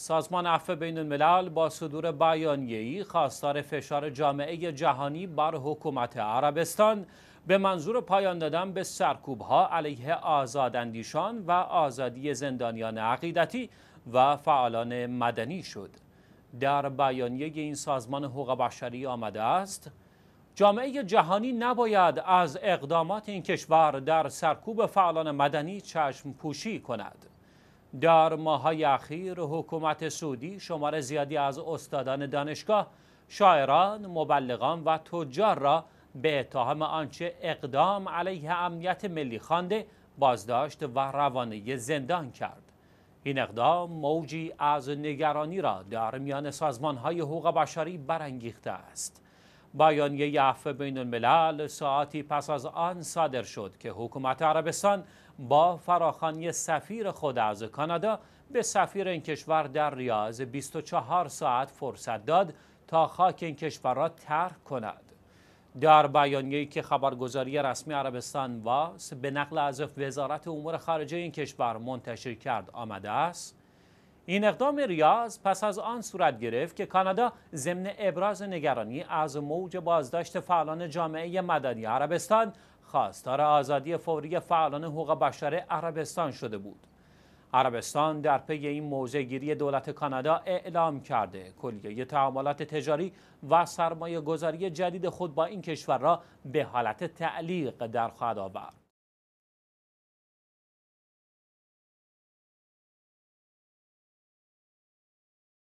سازمان عفو بین الملل با صدور بیانیه‌ای خواستار فشار جامعه جهانی بر حکومت عربستان به منظور پایان دادن به سرکوبها علیه آزاداندیشان و آزادی زندانیان عقیدتی و فعالان مدنی شد. در بیانیه این سازمان حقوق بشری آمده است جامعه جهانی نباید از اقدامات این کشور در سرکوب فعالان مدنی چشم پوشی کند. در ماهای اخیر حکومت سعودی شمار زیادی از استادان دانشگاه، شاعران، مبلغان و تجار را به اتهام آنچه اقدام علیه امنیت ملی خوانده بازداشت و روانه زندان کرد. این اقدام موجی از نگرانی را در میان سازمانهای حقوق بشری برانگیخته است. بیانیه عفو بین الملل ساعتی پس از آن صادر شد که حکومت عربستان با فراخانی سفیر خود از کانادا به سفیر این کشور در ریاض 24 ساعت فرصت داد تا خاک این کشور را ترک کند. در بیانیه‌ای که خبرگزاری رسمی عربستان واس به نقل از وزارت امور خارجه این کشور منتشر کرد آمده است این اقدام ریاض پس از آن صورت گرفت که کانادا ضمن ابراز نگرانی از موج بازداشت فعالان جامعه مدنی عربستان خواستار آزادی فوری فعالان حقوق بشر عربستان شده بود. عربستان در پی این موضع گیری دولت کانادا اعلام کرده کلیه تعاملات تجاری و سرمایه گذاری جدید خود با این کشور را به حالت تعلیق در خواهد آورد.